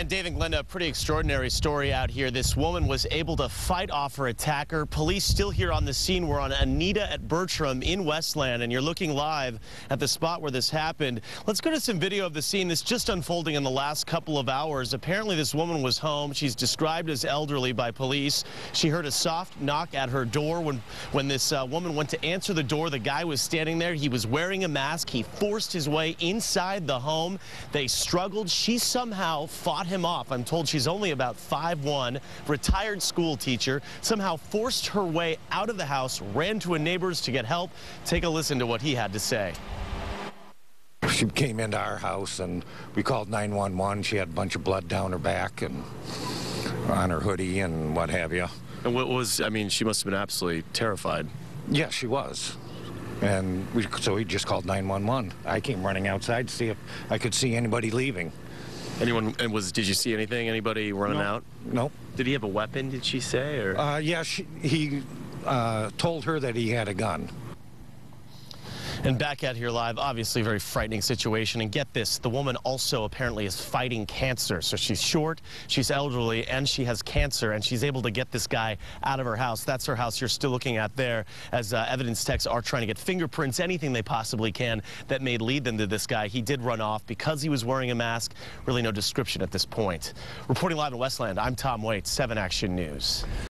And Dave and Glenda, a pretty extraordinary story out here. This woman was able to fight off her attacker. Police still here on the scene. We're on Anita at Bertram in Westland, and you're looking live at the spot where this happened. Let's go to some video of the scene that's just unfolding in the last couple of hours. Apparently, this woman was home. She's described as elderly by police. She heard a soft knock at her door when, when this uh, woman went to answer the door. The guy was standing there. He was wearing a mask. He forced his way inside the home. They struggled. She somehow fought fought him off. I'm told she's only about 5'1", retired school teacher, somehow forced her way out of the house, ran to a neighbor's to get help. Take a listen to what he had to say. She came into our house and we called 911. She had a bunch of blood down her back and on her hoodie and what have you. And what was, I mean, she must have been absolutely terrified. Yeah, she was. And we, so we just called 911. I came running outside to see if I could see anybody leaving. Anyone and was? Did you see anything? Anybody running nope. out? No. Did he have a weapon? Did she say? Or? Uh, yeah, she, he uh, told her that he had a gun. And back out here live, obviously very frightening situation. And get this, the woman also apparently is fighting cancer. So she's short, she's elderly, and she has cancer, and she's able to get this guy out of her house. That's her house you're still looking at there as uh, evidence techs are trying to get fingerprints, anything they possibly can that may lead them to this guy. He did run off because he was wearing a mask. Really no description at this point. Reporting live in Westland, I'm Tom Waits, 7 Action News.